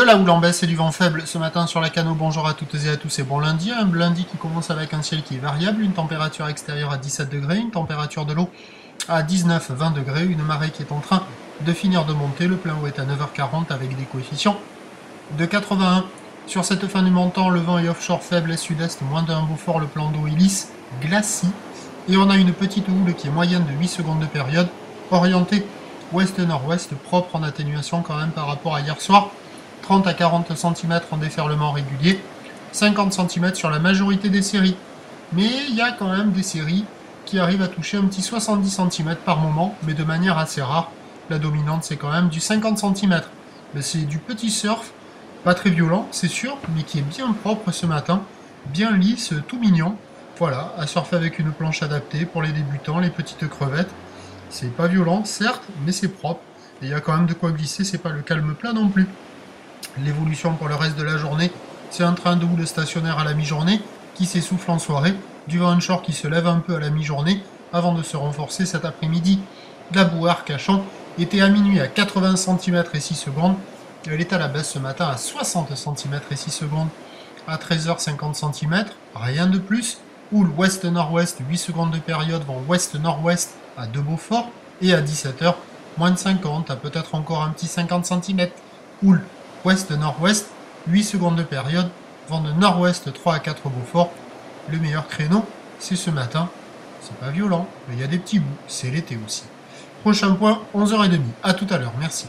la houle en baisse et du vent faible ce matin sur la canot. Bonjour à toutes et à tous et bon lundi. Un lundi qui commence avec un ciel qui est variable, une température extérieure à 17 degrés, une température de l'eau à 19-20 degrés, une marée qui est en train de finir de monter. Le plein haut est à 9h40 avec des coefficients de 81. Sur cette fin du montant, le vent est offshore faible et sud-est, moins d'un fort, le plan d'eau est lisse, glacis. Et on a une petite houle qui est moyenne de 8 secondes de période, orientée ouest-nord-ouest, propre en atténuation quand même par rapport à hier soir. 30 à 40 cm en déferlement régulier, 50 cm sur la majorité des séries. Mais il y a quand même des séries qui arrivent à toucher un petit 70 cm par moment, mais de manière assez rare. La dominante, c'est quand même du 50 cm. C'est du petit surf, pas très violent, c'est sûr, mais qui est bien propre ce matin, bien lisse, tout mignon. Voilà, à surfer avec une planche adaptée pour les débutants, les petites crevettes. C'est pas violent, certes, mais c'est propre. Et il y a quand même de quoi glisser, c'est pas le calme plat non plus. L'évolution pour le reste de la journée, c'est un train de houle stationnaire à la mi-journée qui s'essouffle en soirée, du vent shore qui se lève un peu à la mi-journée avant de se renforcer cet après-midi. La bouard cachant était à minuit à 80 cm et 6 secondes. Elle est à la baisse ce matin à 60 cm et 6 secondes. À 13h 50 cm, rien de plus. Houle ouest-nord-ouest, 8 secondes de période, vent ouest-nord-ouest à De Beaufort. Et à 17h, moins de 50, à peut-être encore un petit 50 cm. Houle ouest-nord-ouest, 8 secondes de période, vent de nord-ouest 3 à 4 Beaufort. Le meilleur créneau, c'est ce matin. C'est pas violent, mais il y a des petits bouts, c'est l'été aussi. Prochain point, 11h30. À tout à l'heure, merci.